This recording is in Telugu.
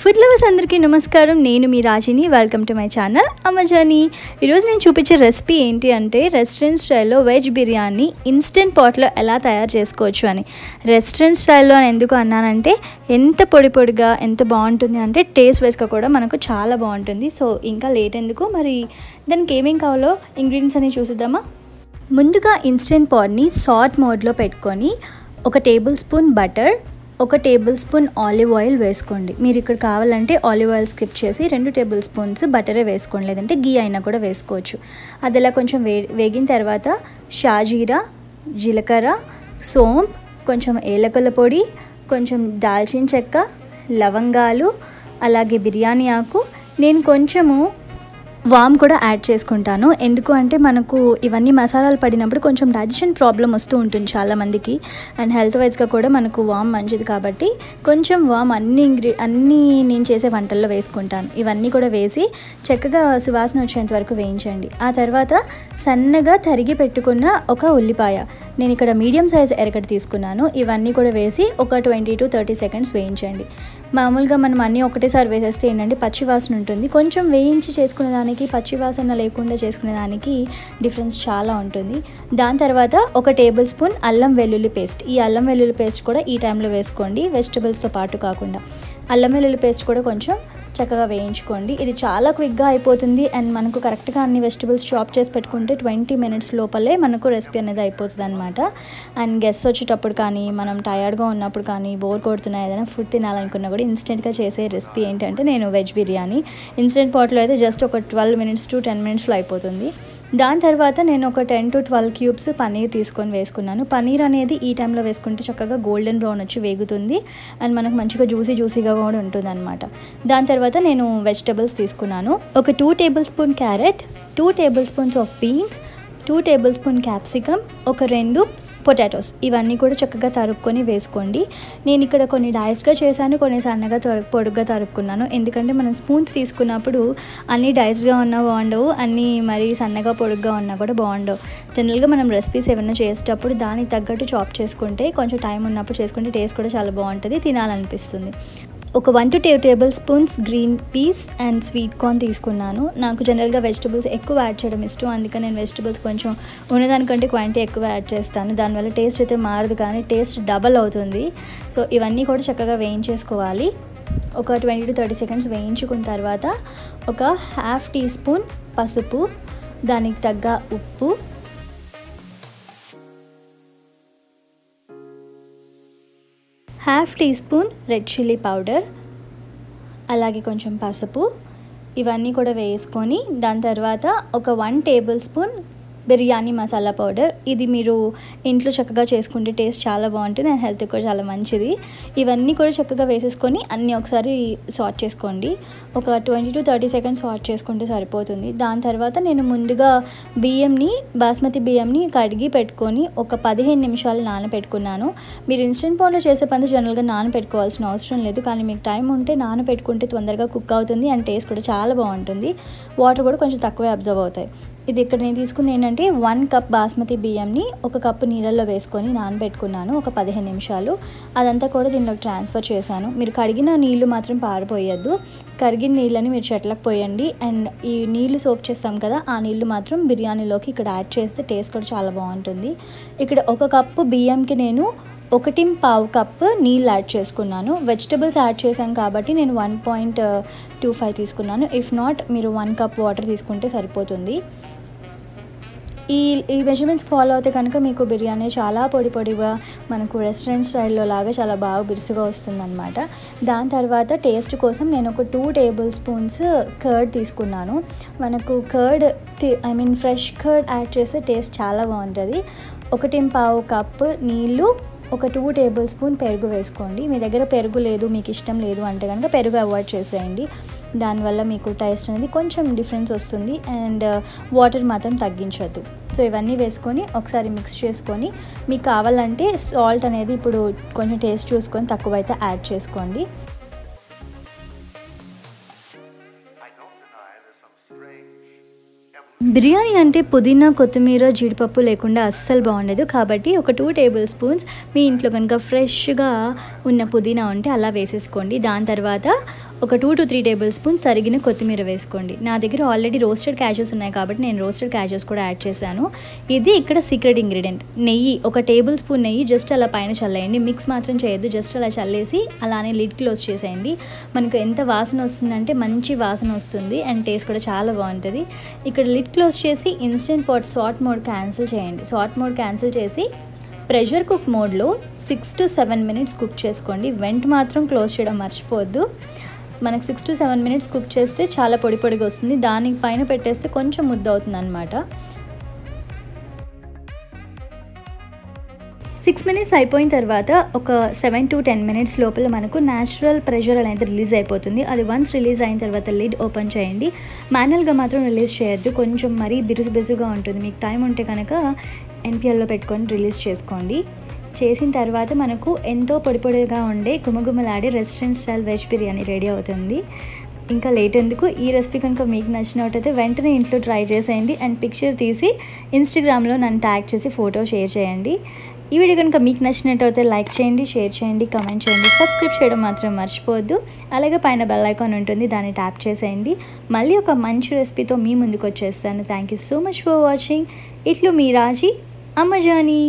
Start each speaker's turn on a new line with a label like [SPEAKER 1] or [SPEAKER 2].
[SPEAKER 1] ఫుడ్ లవర్స్ అందరికీ నమస్కారం. నేను మీ Rajini. Welcome to my channel Ammajani ఈరోజు నేను చూపించే రెసిపీ ఏంటి అంటే రెస్టారెంట్ స్టైల్లో వెజ్ బిర్యానీ ఇన్స్టెంట్ పాట్లో ఎలా తయారు చేసుకోవచ్చు అని. రెస్టారెంట్ స్టైల్లో అని ఎందుకు అన్నానంటే ఎంత పొడి పొడిగా ఎంత బాగుంటుంది అంటే టేస్ట్ వైజ్గా కూడా మనకు చాలా బాగుంటుంది. సో ఇంకా లేట్ ఎందుకు? మరి దానికి ఏమేం కావాలో ఇంగ్రీడియంట్స్ అనేవి చూసిద్దామా? ముందుగా ఇన్స్టెంట్ పాట్ని సాట్ మోడ్లో పెట్టుకొని ఒక టేబుల్ స్పూన్ బటర్ ఒక టేబుల్ స్పూన్ ఆలివ్ ఆయిల్ వేసుకోండి. మీరు ఇక్కడ కావాలంటే ఆలివ్ ఆయిల్ స్కిప్ చేసి రెండు టేబుల్ స్పూన్స్ బటరే వేసుకోండి. లేదంటే గీ అయినా కూడా వేసుకోవచ్చు. అది ఇలా కొంచెం వే వేగిన తర్వాత షాజీరా జీలకర్ర సోంప్ కొంచెం ఏలకల పొడి కొంచెం దాల్చిన చెక్క లవంగాలు అలాగే బిర్యానీ ఆకు. నేను కొంచెము వామ్ కూడా యాడ్ చేసుకుంటాను. ఎందుకు అంటే మనకు ఇవన్నీ మసాలాలు పడినప్పుడు కొంచెం డైజెషన్ ప్రాబ్లం వస్తూ ఉంటుంది చాలామందికి అండ్ హెల్త్ వైజ్గా కూడా మనకు వామ్ మంచిది కాబట్టి కొంచెం వామ్ అన్ని ఇంగ్రీ అన్నీ నేను చేసే వంటల్లో వేసుకుంటాను. ఇవన్నీ కూడా వేసి చక్కగా సువాసన వచ్చేంత వరకు వేయించండి. ఆ తర్వాత సన్నగా తరిగి పెట్టుకున్న ఒక ఉల్లిపాయ. నేను ఇక్కడ మీడియం సైజ్ ఎరగడ తీసుకున్నాను. ఇవన్నీ కూడా వేసి ఒక ట్వంటీ టు థర్టీ సెకండ్స్ వేయించండి. మామూలుగా మనం అన్నీ ఒకటేసారి వేసేస్తే ఏంటంటే పచ్చి వాసన ఉంటుంది. కొంచెం వేయించి చేసుకునే దానికి పచ్చి వాసన లేకుండా చేసుకునే దానికి డిఫరెన్స్ చాలా ఉంటుంది. దాని తర్వాత ఒక టేబుల్ స్పూన్ అల్లం వెల్లుల్లి పేస్ట్ ఈ అల్లం వెల్లుల్లి పేస్ట్ కూడా ఈ టైంలో వేసుకోండి. వెజిటబుల్స్తో పాటు కాకుండా. అల్లం వెల్లుల్లి పేస్ట్ కూడా కొంచెం చక్కగా వేయించుకోండి. ఇది చాలా క్విక్గా అయిపోతుంది. అండ్ మనకు కరెక్ట్గా అన్ని వెజిటబుల్స్ చాప్ చేసి పెట్టుకుంటే ట్వంటీ మినిట్స్ లోపలే మనకు రెసిపీ అనేది అయిపోతుంది అనమాట అండ్ గెస్ట్ వచ్చేటప్పుడు కానీ మనం టయర్డ్గా ఉన్నప్పుడు కానీ బోర్ కొడుతున్నా ఏదైనా ఫుడ్ తినాలనుకున్నా కూడా ఇన్స్టెంట్గా చేసే రెసిపీ ఏంటంటే నేను వెజ్ బిర్యానీ. ఇన్స్టెంట్ పాట్లో అయితే జస్ట్ ఒక ట్వెల్వ్ మినిట్స్ టు టెన్ మినిట్స్లో అయిపోతుంది. దాని తర్వాత నేను ఒక ten to twelve cubes paneer తీసుకొని వేసుకున్నాను. పనీర్ అనేది ఈ టైంలో వేసుకుంటే చక్కగా గోల్డెన్ బ్రౌన్ వచ్చి వేగుతుంది అండ్ మనకు మంచిగా జ్యూసీ జ్యూసీగా కూడా ఉంటుంది అనమాట దాని తర్వాత నేను వెజిటబుల్స్ తీసుకున్నాను. ఒక two tablespoon carrot two tablespoons of beans two tablespoon capsicum ఒక రెండు పొటాటోస్. ఇవన్నీ కూడా చక్కగా తరుక్కొని వేసుకోండి. నేను ఇక్కడ కొన్ని డైస్గా చేశాను కొన్ని సన్నగా తొర పొడుగ్గా తరుక్కున్నాను. ఎందుకంటే మనం స్పూన్స్ తీసుకున్నప్పుడు అన్నీ డైస్గా ఉన్నా బాగుండవు అన్నీ మరి సన్నగా పొడుగ్గా ఉన్నా కూడా బాగుండవు. జనరల్గా మనం రెసిపీస్ ఏమైనా చేసేటప్పుడు దానికి తగ్గట్టు చాప్ చేసుకుంటే కొంచెం టైం ఉన్నప్పుడు చేసుకుంటే టేస్ట్ కూడా చాలా బాగుంటుంది తినాలనిపిస్తుంది. ఒక one to two tablespoons green peas and sweet corn తీసుకున్నాను. నాకు జనరల్గా వెజిటబుల్స్ ఎక్కువ యాడ్ చేయడం ఇష్టం. అందుకని నేను వెజిటబుల్స్ కొంచెం ఉన్నదానికంటే క్వాంటిటీ ఎక్కువ యాడ్ చేస్తాను. దానివల్ల టేస్ట్ అయితే మారదు కానీ టేస్ట్ డబల్ అవుతుంది. సో ఇవన్నీ కూడా చక్కగా వేయించేసుకోవాలి. ఒక ట్వంటీ టు థర్టీ సెకండ్స్ వేయించుకున్న తర్వాత ఒక హాఫ్ టీ స్పూన్ పసుపు దానికి తగ్గ ఉప్పు half teaspoon red chilli powder అలాగే కొంచెం పసుపు. ఇవన్నీ కూడా వేసుకొని దాని తర్వాత ఒక one tablespoon biryani masala powder. ఇది మీరు ఇంట్లో చక్కగా చేసుకుంటే టేస్ట్ చాలా బాగుంటుంది అండ్ హెల్త్ కూడా చాలా మంచిది. ఇవన్నీ కూడా చక్కగా వేసేసుకొని అన్నీ ఒకసారి సాట్ చేసుకోండి. ఒక twenty to thirty seconds saute చేసుకుంటే సరిపోతుంది. దాని తర్వాత నేను ముందుగా బియ్యంని బాస్మతి బియ్యంని కడిగి పెట్టుకొని ఒక పదిహేను నిమిషాలు నానబెట్టుకున్నాను. మీరు ఇన్స్టెంట్ పౌడర్ చేసే పని జనరల్గా నానబెట్టుకోవాల్సిన అవసరం లేదు. కానీ మీకు టైం ఉంటే నానబెట్టుకుంటే తొందరగా కుక్ అవుతుంది అండ్ టేస్ట్ కూడా చాలా బాగుంటుంది. వాటర్ కూడా కొంచెం తక్కువే అబ్జర్వ్ అవుతాయి. ఇది ఇక్కడ నేను తీసుకుంది ఏంటంటే వన్ కప్ బాస్మతి బియ్యంని ఒక కప్పు నీళ్ళల్లో వేసుకొని నానబెట్టుకున్నాను ఒక పదిహేను నిమిషాలు. అదంతా కూడా దీనిలోకి ట్రాన్స్ఫర్ చేశాను. మీరు కడిగిన నీళ్ళు మాత్రం పారిపోయద్దు కరిగిన నీళ్ళని మీరు చెట్లకు పోయండి. అండ్ ఈ నీళ్ళు సోప్ చేస్తాం కదా ఆ నీళ్ళు మాత్రం బిర్యానీలోకి ఇక్కడ యాడ్ చేస్తే టేస్ట్ కూడా చాలా బాగుంటుంది. ఇక్కడ ఒక కప్పు బియ్యంకి నేను ఒకటి పావు కప్ నీళ్ళు యాడ్ చేసుకున్నాను. వెజిటబుల్స్ యాడ్ చేశాను కాబట్టి నేను వన్ పాయింట్ టూ ఫైవ్ తీసుకున్నాను. ఇఫ్ నాట్ మీరు వన్ కప్ వాటర్ తీసుకుంటే సరిపోతుంది. ఈ ఈ మెజర్మెంట్స్ ఫాలో అయితే కనుక మీకు బిర్యానీ చాలా పొడి పొడిగా మనకు రెస్టారెంట్ స్టైల్లో లాగా చాలా బాగా బిరుసుగా వస్తుందన్నమాట. దాని తర్వాత టేస్ట్ కోసం నేను ఒక టూ టేబుల్ స్పూన్స్ కర్డ్ తీసుకున్నాను. మనకు curd I mean fresh curd add చేస్తే టేస్ట్ చాలా బాగుంటుంది. ఒకటి పావు కప్పు నీళ్ళు ఒక టూ టేబుల్ స్పూన్ పెరుగు వేసుకోండి. మీ దగ్గర పెరుగు లేదు మీకు ఇష్టం లేదు అంటే కనుక పెరుగు అవాయిడ్ చేసేయండి. దానివల్ల మీకు టేస్ట్ అనేది కొంచెం డిఫరెన్స్ వస్తుంది అండ్ uh, వాటర్ మాత్రం తగ్గించొద్దు. సో ఇవన్నీ వేసుకొని ఒకసారి మిక్స్ చేసుకొని మీకు కావాలంటే సాల్ట్ అనేది ఇప్పుడు కొంచెం టేస్ట్ చూసుకొని తక్కువైతే యాడ్ చేసుకోండి. బిర్యానీ అంటే పుదీనా కొత్తిమీర జీడిపప్పు లేకుండా అస్సలు బాగుండదు. కాబట్టి ఒక టూ టేబుల్ స్పూన్స్ మీ ఇంట్లో కనుక ఫ్రెష్గా ఉన్న పుదీనా ఉంటే అలా వేసేసుకోండి. దాని తర్వాత ఒక two to three tablespoons తరిగిన కొత్తిమీర వేసుకోండి. నా దగ్గర ఆల్రెడీ రోస్టెడ్ క్యాషెస్ ఉన్నాయి కాబట్టి నేను రోస్టెడ్ క్యాషెస్ కూడా యాడ్ చేశాను. ఇది ఇక్కడ సీక్రెట్ ఇంగ్రీడియంట్ నెయ్యి ఒక టేబుల్ స్పూన్ నెయ్యి జస్ట్ అలా పైన చల్లేయండి. మిక్స్ మాత్రం చేయొద్దు. జస్ట్ అలా చల్లేసి అలానే లిడ్ క్లోజ్ చేసేయండి. మనకు ఎంత వాసన వస్తుందంటే మంచి వాసన వస్తుంది. అండ్ టేస్ట్ కూడా చాలా బాగుంటుంది. ఇక్కడ లిడ్ క్లోజ్ చేసి instant pot saute mode cancel చేయండి. సాట్ మోడ్ క్యాన్సిల్ చేసి ప్రెషర్ కుక్ మోడ్లో six to seven minutes cook చేసుకోండి. వెంట్ మాత్రం క్లోజ్ చేయడం మర్చిపోవద్దు. మనకు six to seven minutes cook చేస్తే చాలా పొడి పొడిగా వస్తుంది. దానికి పైన పెట్టేస్తే కొంచెం ముద్ద అవుతుంది అనమాట సిక్స్ మినిట్స్ అయిపోయిన తర్వాత ఒక సెవెన్ టు టెన్ మినిట్స్ లోపల మనకు న్యాచురల్ ప్రెషర్ అనేది రిలీజ్ అయిపోతుంది. అది వన్స్ రిలీజ్ అయిన తర్వాత లిడ్ ఓపెన్ చేయండి. మాన్యువల్గా మాత్రం రిలీజ్ చేయొద్దు. కొంచెం మరీ బిరుసు బిరుసుగా ఉంటుంది. మీకు టైం ఉంటే కనుక ఎన్పిఎల్లో పెట్టుకొని రిలీజ్ చేసుకోండి. చేసిన తర్వాత మనకు ఎంతో పొడి పొడిగా ఉండే గుమగుమలాడే restaurant style veg biryani ready అవుతుంది. ఇంకా లేట్ ఎందుకు? ఈ రెసిపీ కనుక మీకు నచ్చినట్టయితే వెంటనే ఇంట్లో ట్రై చేసేయండి. అండ్ పిక్చర్ తీసి ఇన్స్టాగ్రామ్లో నన్ను ట్యాగ్ చేసి ఫోటో షేర్ చేయండి. ఈ వీడియో కనుక మీకు నచ్చినట్టయితే లైక్ చేయండి షేర్ చేయండి కమెంట్ చేయండి. సబ్స్క్రైబ్ చేయడం మాత్రం మర్చిపోవద్దు. అలాగే పైన బెల్ ఐకాన్ ఉంటుంది దాన్ని ట్యాప్ చేసేయండి. మళ్ళీ ఒక మంచి రెసిపీతో మీ ముందుకు వచ్చేస్తాను. Thank you so much for watching ఇట్లు మీ రాజీ అమ్మ జానీ.